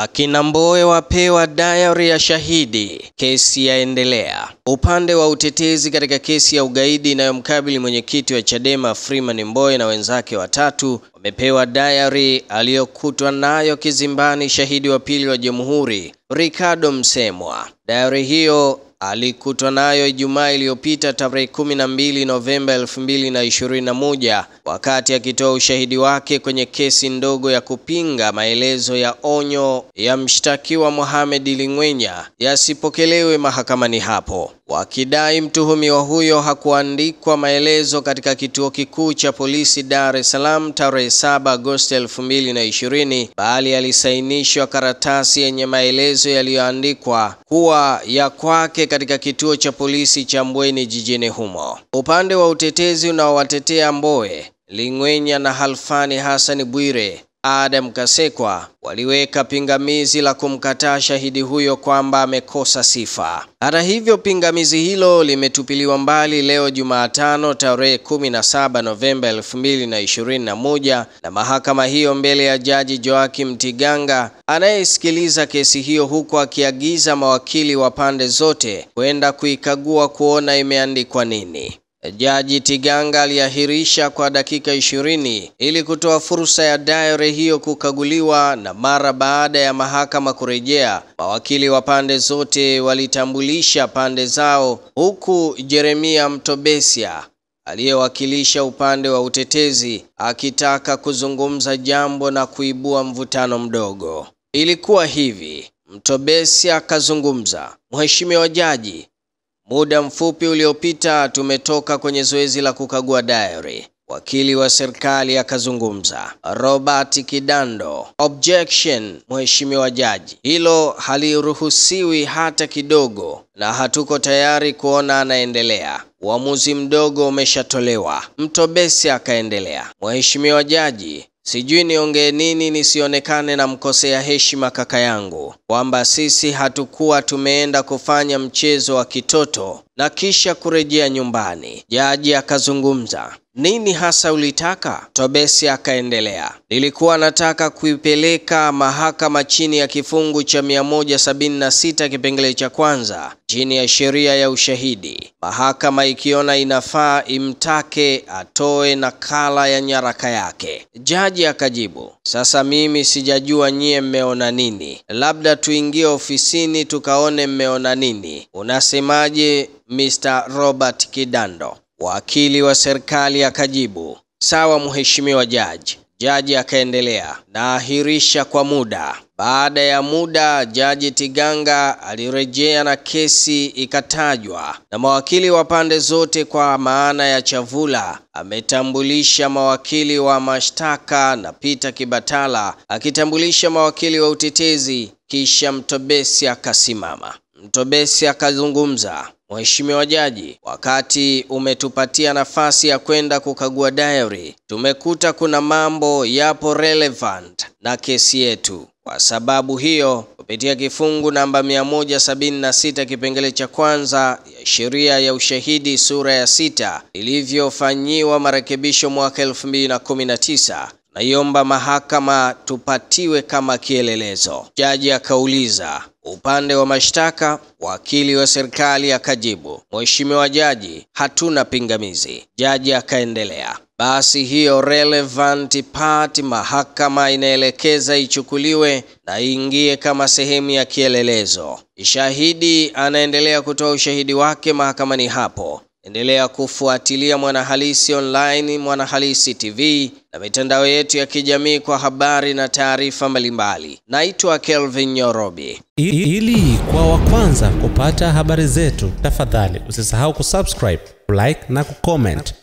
Akina Mbowe wapewa dayari ya shahidi, kesi yaendelea. Upande wa utetezi katika kesi ya ugaidi inayomkabili mwenyekiti wa Chadema Freeman Mbowe na wenzake watatu wamepewa dayari aliyokutwa nayo kizimbani shahidi wa pili wa Jamhuri Ricardo Msemwa. Dayari hiyo alikutwa nayo Ijumaa iliyopita tarehe 12 Novemba 2021 wakati akitoa ushahidi wake kwenye kesi ndogo ya kupinga maelezo ya onyo ya mshtakiwa Mohamed Lingwenya yasipokelewe mahakamani hapo, wakidai mtuhumiwa huyo hakuandikwa maelezo katika kituo kikuu cha polisi Dar es Salaam tarehe 7 Agosti 2020 bali alisainishwa karatasi yenye maelezo yaliyoandikwa kuwa ya kwake katika kituo cha polisi cha Mbweni jijini humo. Upande wa utetezi unaowatetea Mbowe, Lingwenya na Halfani Hassan Bwire Adam Kasekwa waliweka pingamizi la kumkataa shahidi huyo kwamba amekosa sifa. Hata hivyo, pingamizi hilo limetupiliwa mbali leo Jumatano tarehe 17 Novemba 2021 na mahakama hiyo mbele ya Jaji Joakim Tiganga anayesikiliza kesi hiyo huku akiagiza mawakili wa pande zote kwenda kuikagua kuona imeandikwa nini. Jaji Tiganga aliahirisha kwa dakika ishirini ili kutoa fursa ya dayari hiyo kukaguliwa, na mara baada ya mahakama kurejea, mawakili wa pande zote walitambulisha pande zao, huku Jeremia Mtobesia aliyewakilisha upande wa utetezi akitaka kuzungumza jambo na kuibua mvutano mdogo. Ilikuwa hivi, Mtobesia akazungumza: Mheshimiwa Jaji, Muda mfupi uliopita tumetoka kwenye zoezi la kukagua diary. Wakili wa serikali akazungumza. Robert Kidando: Objection, Mheshimiwa Jaji, hilo haliruhusiwi hata kidogo na hatuko tayari kuona anaendelea. Uamuzi mdogo umeshatolewa. Mtobesi akaendelea. Mheshimiwa Jaji, Sijui niongee nini nisionekane na mkosea heshima kaka yangu, kwamba sisi hatukuwa tumeenda kufanya mchezo wa kitoto na kisha kurejea nyumbani. Jaji akazungumza. Nini hasa ulitaka? Tobesi akaendelea. Nilikuwa nataka kuipeleka mahakama chini ya kifungu cha 176 kipengele cha kwanza chini ya sheria ya ushahidi, mahakama ikiona inafaa imtake atoe nakala ya nyaraka yake. Jaji akajibu, sasa mimi sijajua nyie mmeona nini, labda tuingie ofisini tukaone mmeona nini. Unasemaje Mr. Robert Kidando? Wakili wa serikali akajibu, sawa mheshimiwa jaji. Jaji akaendelea, naahirisha kwa muda. Baada ya muda, jaji Tiganga alirejea na kesi ikatajwa na mawakili wa pande zote, kwa maana ya Chavula ametambulisha mawakili wa mashtaka na Peter Kibatala akitambulisha mawakili wa utetezi, kisha Mtobesi akasimama. Mtobesi akazungumza. Mheshimiwa Jaji, wakati umetupatia nafasi ya kwenda kukagua diary, tumekuta kuna mambo yapo relevant na kesi yetu. Kwa sababu hiyo, kupitia kifungu namba 176 kipengele cha kwanza ya sheria ya ushahidi sura ya sita ilivyofanyiwa marekebisho mwaka 2019 naiomba mahakama tupatiwe kama kielelezo. Jaji akauliza upande wa mashtaka. Wakili wa serikali akajibu, Mheshimiwa Jaji, hatuna pingamizi. Jaji akaendelea, basi hiyo relevant part mahakama inaelekeza ichukuliwe na iingie kama sehemu ya kielelezo. Shahidi anaendelea kutoa ushahidi wake mahakamani hapo. Endelea kufuatilia Mwanahalisi Online, Mwanahalisi TV na mitandao yetu ya kijamii kwa habari na taarifa mbalimbali. Naitwa Kelvin Nyorobi. Ili kwa wa kwanza kupata habari zetu, tafadhali usisahau kusubscribe, like na kucomment.